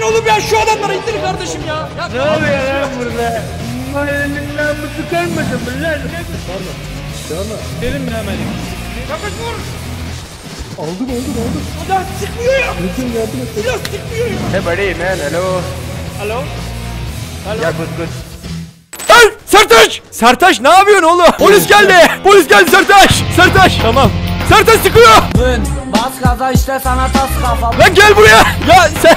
Lan oğlum ya şu adamları indirin kardeşim ya. ya Ne oluyor lan burada? Mahallenin namusu kalmadı mı lan? Dedim mi hemen? Yapış vur. Aldım aldım aldım. Ulan sıkmıyor ya. Lütfen yardım et. Silah sıkmıyor ya. Hey buddy man, hello. Alo. Yeah, good, good. Hey Sertaç! Sertaç ne yapıyorsun oğlum? Polis geldi. Polis geldi Sertaç. Sertaç. Tamam. Sertaç sıkıyor. Bas gaza işte sana tas kafa Lan gel buraya. Ya sen...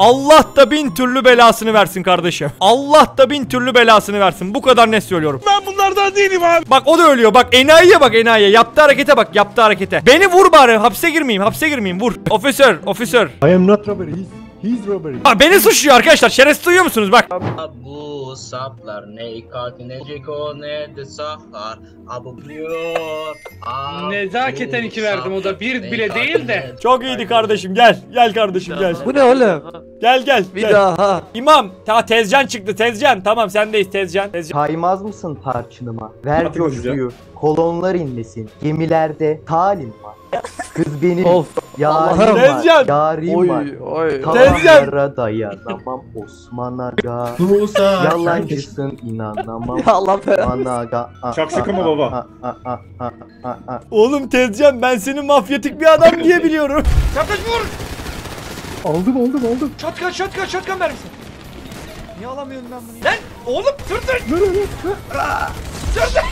Allah da bin türlü belasını versin kardeşim. Allah da bin türlü belasını versin. Bu kadar ne söylüyorum. Ben bunlardan değilim abi. Bak o da ölüyor. Bak enayiye bak enayiye. Yaptığı harekete bak. Yaptığı harekete. Beni vur bari. Hapse girmeyeyim. Hapse girmeyeyim. Vur. Officer. Officer. I am not robbery. He's, he's robbery. Ha, beni suçluyor arkadaşlar. Şerefsiz duyuyor musunuz? Bak. Bu saplar ne ikat ne ceko ne de sahar Abu biliyor Abu Nezaketen iki verdim, o da bir bile değil de. Çok iyiydi kardeşim. Gel. Gel kardeşim gel. Bu ne oğlum? Gel gel. Bir gel. daha. İmam. Ta Tezcan çıktı. Tezcan. Tamam sendeyiz Tezcan. Tezcan. Kaymaz mısın tarçınıma? Ver coşkuyu, kolonlar inlesin. Gemilerde talim var. Kız benim, Of. yarim var, Tezcan. yarim Oy var. oy. Tavanlara dayanamam Osman Aga. Yalancısın inanamam. Ya Allah be. Osman Aga. Çok sıkı mı baba? Oğlum Tezcan ben seni mafyatik bir adam diye biliyorum. Sertaç vur. Aldım aldım aldım. Şatkan şatkan şatkan mermisi. Niye alamıyorum ben bunu? Lan oğlum Sertaç. Sertaç.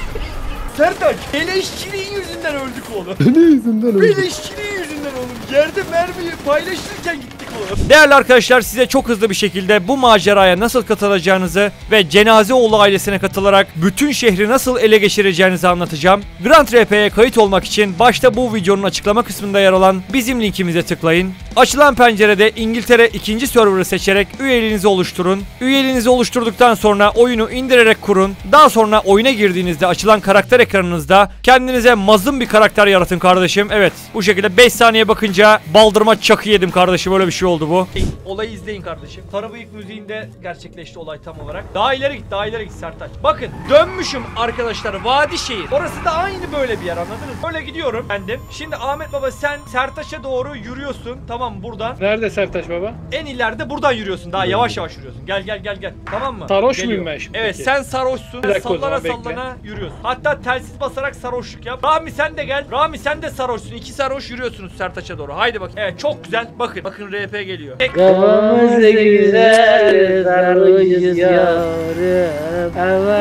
Sertaç. Beleşçiliğin yüzünden öldük oğlum. Ne yüzünden öldü? Beleşçiliğin yüzünden oğlum. Yerde mermiyi paylaşırken gittik oğlum. Değerli arkadaşlar size çok hızlı bir şekilde bu maceraya nasıl katılacağınızı ve Cenazeoğlu ailesine katılarak bütün şehri nasıl ele geçireceğinizi anlatacağım. Grand RP'ye kayıt olmak için başta bu videonun açıklama kısmında yer alan bizim linkimize tıklayın. Açılan pencerede İngiltere ikinci server'ı seçerek üyeliğinizi oluşturun. Üyeliğinizi oluşturduktan sonra oyunu indirerek kurun. Daha sonra oyuna girdiğinizde açılan karakter ekranınızda kendinize mazlum bir karakter yaratın kardeşim. Evet bu şekilde 5 saniye bakınca baldırma çakı yedim kardeşim öyle bir şey oldu bu. Olayı izleyin kardeşim. Tarabıyık müziğinde gerçekleşti olay tam olarak. Daha ileri git daha ileri git Sertaç. Bakın dönmüşüm arkadaşlar vadi. Orası da aynı böyle bir yer anladınız? Böyle gidiyorum bendim. Şimdi Ahmet Baba sen Sertaç'a doğru yürüyorsun. Tamam buradan. Nerede Sertaç baba? En ileride buradan yürüyorsun. Daha yavaş yavaş yürüyorsun. Gel gel gel gel. Tamam mı? Sarhoş Geliyor. muyum ben şimdi Evet peki? sen sarhoşsun. Bir dakika o sallana zaman, bekle. sallana yürüyorsun. Hatta telsiz basarak sarhoşluk yap. Rami sen de gel. Rami sen de sarhoşsun. İki sarhoş yürüyorsunuz Sertaç'a doğru. Haydi bak. Evet çok güzel. Bakın. Bakın RP geliyor. Tek- Kafamız da güzel, sarhoşuz yavrum.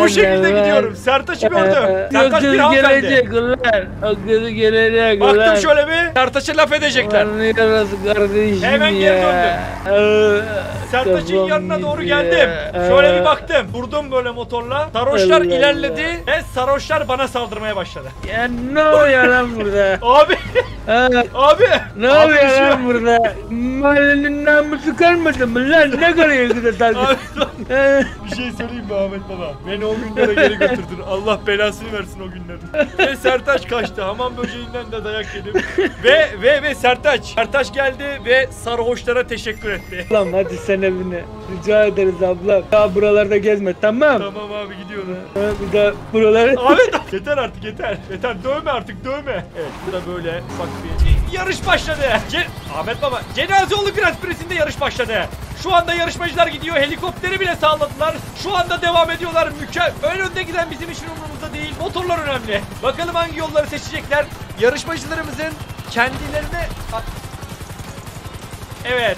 Bu şekilde gidiyorum. Sertaç'ı gördüm. Sertaç bir hanımefendi. gelecek ulan. O kız gelecek ulan. Baktım şöyle bir. Sertaç'a laf edecekler. Anlıyoruz kardeşim Hemen ya. geri döndüm. Sertaç'ın kafam yanına doğru geldim. Şöyle bir baktım. Vurdum böyle motorla. Sarhoşlar Allah ilerledi ve sarhoşlar bana saldırmaya başladı. Ya ne oluyor lan burada? Abi, Ha, abi. ne Abi düşüyor. lan burada? Mahallenin namusu kalmadı mı lan? Ne kadar lan, Ha, bir şey söyleyeyim mi Ahmet Baba? Beni o günlere geri götürdün. Allah belasını versin o günlerin. Ve Sertaç kaçtı. Hamam böceğinden de dayak yedim. ve ve ve Sertaç. Sertaç geldi ve sarhoşlara teşekkür etti. Ablam hadi sen evine. Rica ederiz ablam. Daha buralarda gezme tamam. Tamam abi gidiyorum. Ha, Bir daha buraları... Ahmet yeter artık yeter. Yeter dövme artık dövme. Evet burada böyle ufak bir yarış başladı. Ce Ahmet Baba Cenazeoğlu Grand Prix'sinde yarış başladı. Şu anda yarışmacılar gidiyor. Helikopteri bile sağladılar. Şu anda devam ediyorlar. Mükemmel. Ön önde giden bizim için umurumuzda değil. Motorlar önemli. Bakalım hangi yolları seçecekler. Yarışmacılarımızın kendilerine... Evet.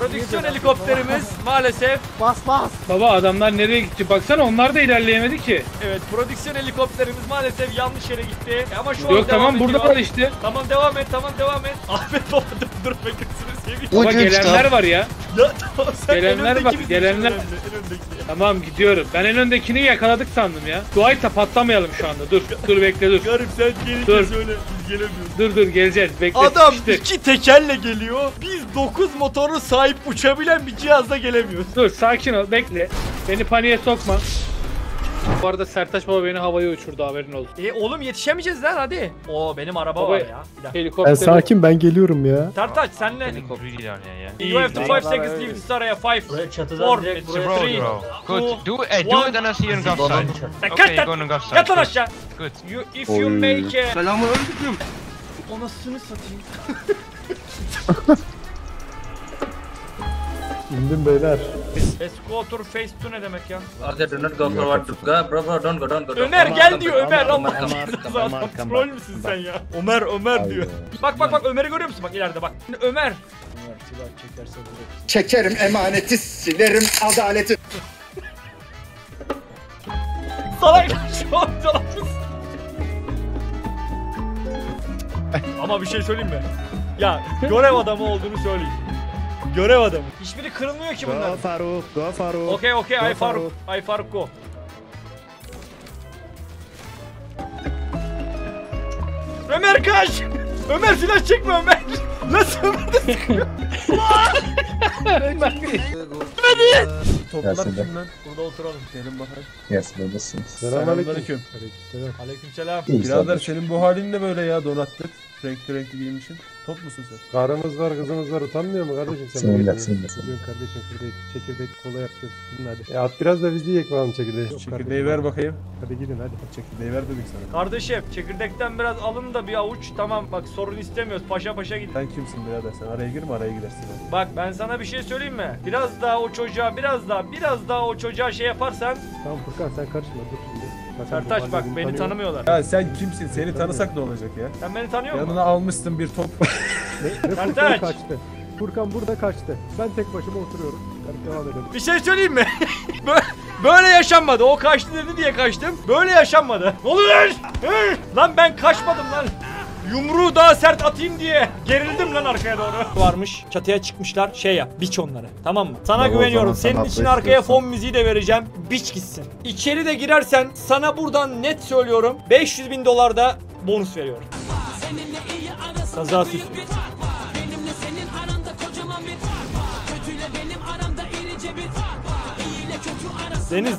Prodüksiyon helikopterimiz maalesef Bas bas. Baba adamlar nereye gitti? Baksana onlar da ilerleyemedi ki. Evet prodüksiyon helikopterimiz maalesef yanlış yere gitti. Ama şu an Yok devam tamam ediyor. burada var işte. Tamam devam et tamam devam et. Ahmet baba dur dur be gözünü seveyim. Baba gelenler var ya. Ya tamam sen Gelenler bak, misin? gelenler- en öndeki. Tamam gidiyorum. Ben en öndekini yakaladık sandım ya. Dua et de patlamayalım şu anda. Dur. Dur bekle dur. Garip sen gelince Dur. söyle biz gelemiyoruz. Dur dur geleceğiz. Bekle. Adam sıkıştık. iki tekerle geliyor. Biz 9 motoru sahip uçabilen bir cihazla gelemiyoruz. Dur sakin ol bekle. Beni paniğe sokma. Bu arada Sertaç Baba beni havaya uçurdu haberin olsun. E oğlum yetişemeyeceğiz lan hadi. Oo benim araba Baba, var ya. Bir dakika. Helikopter. Ben sakin ben geliyorum ya. Tartaç senle. You have to 5 Baba, seconds leave this area. 5, Buraya çatıdan 4, direkt 3, buraya 3, bro. Good. Do hey, do one. it and I see you on side. çatı. Okay, you're going on golf side. Yat lan Good. aşağı. Good. You, if you Oy. make a... Selamun aleyküm. Anasını satayım. İndim beyler. Escalator face to ne demek ya? Okay, do not go forward. Go, bro, bro, don't go, don't go. Ömer gel diyor Ömer. Adam come troll müsün sen ya? Ömer Ömer diyor. Bak bak bak Ömer'i görüyor musun? Bak ileride bak. Şimdi Ömer. Ömer silah çekerse vurur. Çekerim emaneti, silerim adaleti. Salak şu? Ama bir şey söyleyeyim mi? Ya görev adamı olduğunu söyleyeyim. Görev adamı. Hiçbiri kırılmıyor ki bunlar. Faruk, go Faruk. Okey okey ay Go Faruk. Ay Faruk go. Ömer kaç! Ömer silah çekme Ömer! Nasıl Ömer de sıkıyor? Toplar kim lan? Burada oturalım. Gelin bakayım. Selamünaleyküm. Selamünaleyküm. Aleykümselam. Aleykümselam. Birader senin bu halin ne böyle ya donattık. Renkli renkli giyinmişsin. Top musun sen? Karımız var, kızımız var. Utanmıyor mu kardeşim sen? Bugün seninle, Bugün kardeşim şurada çekirdek kola yapacağız. Gidin hadi. E at biraz da bizi yiyek bakalım çekirdeği. Yok Çekirdeği kardeşim, ver bakayım. Hadi gidin hadi. Çekirdeği ver dedik sana. Kardeşim çekirdekten biraz alın da bir avuç tamam bak sorun istemiyoruz paşa paşa gidin. Sen kimsin birader sen araya girme araya girersin. Bak ben sana bir şey söyleyeyim mi? Biraz daha o çocuğa biraz daha biraz daha o çocuğa şey yaparsan Tamam Furkan sen karışma dur şimdi. Sertaç bak beni tanıyor. tanımıyorlar. Ya sen kimsin? Seni tanısak ne olacak ya? Sen beni tanıyor musun? Yanına almışsın bir top. Ne, ne Furkan kaçtı. Furkan burada kaçtı. Ben tek başıma oturuyorum. Hadi devam edelim. Bir şey söyleyeyim mi? Bö- Böyle yaşanmadı. O kaçtı dedi diye kaçtım. Böyle yaşanmadı. Ne oluyor lan? Hı? Lan ben kaçmadım lan. Yumruğu daha sert atayım diye gerildim lan arkaya doğru. Varmış. Çatıya çıkmışlar. Şey yap. Biç onları. Tamam mı? Sana Tamam, o güveniyorum. zaman Senin sen için atla arkaya istiyorsan. fon müziği de vereceğim. Biç gitsin. İçeri de girersen sana buradan net söylüyorum. 500 bin dolar da bonus veriyorum. Kazası üstü. Deniz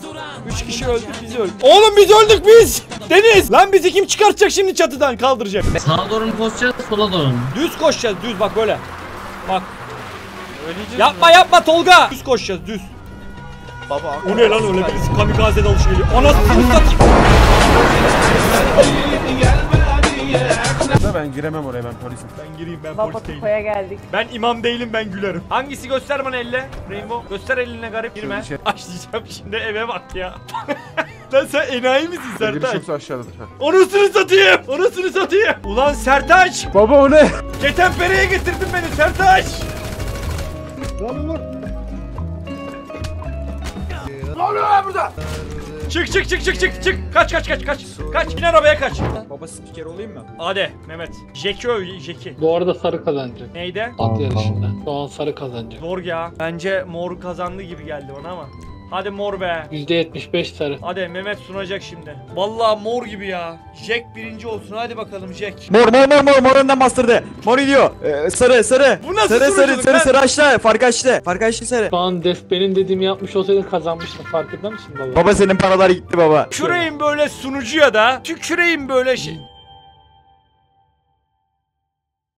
3 kişi öldük biz öldük. Oğlum biz öldük biz. Deniz lan bizi kim çıkartacak şimdi çatıdan kaldıracak. Sağa doğru mu koşacağız, sola doğru mu? Düz koşacağız düz bak böyle. Bak. Yapma yapma Tolga. Düz koşacağız düz. Baba. O ne lan öyle birisi kamikaze dalışı geliyor. Anasını satayım. Giremem oraya ben polisim. Ben gireyim ben Baba polis değilim. Tupo'ya geldik. Ben imam değilim ben gülerim. Hangisi göster bana elle? Rainbow. Göster eline garip girme. Şey- Açlayacağım şimdi eve bak ya. Lan sen enayi misin Sertaç? yoksa aşağıdadır. Anasını satayım. Anasını satayım. Ulan Sertaç. Baba o ne? Ketenpere'ye getirdin beni Sertaç. Lan vur. Çık çık çık çık çık çık. Kaç kaç kaç kaç. Kaç bin arabaya kaç. Baba spiker olayım mı? Hadi Mehmet. Jeki öv Jeki. Bu arada sarı kazanacak. Neydi? At yarışında. Şu an sarı kazanacak. Zor ya. Bence mor kazandı gibi geldi bana ama. Hadi mor be. %75 sarı. Hadi Mehmet sunacak şimdi. Vallahi mor gibi ya. Jack birinci olsun. Hadi bakalım Jack. Mor mor mor mor mor önden bastırdı. Mor gidiyor. Ee, sarı sarı. Bu nasıl sarı sarı sarı sarı açtı. Fark açtı. Fark açtı sarı. Şu an Def benim dediğimi yapmış olsaydın kazanmıştın. Farkında mısın baba? Baba senin paralar gitti baba. Tüküreyim böyle sunucuya da. Tüküreyim böyle şey.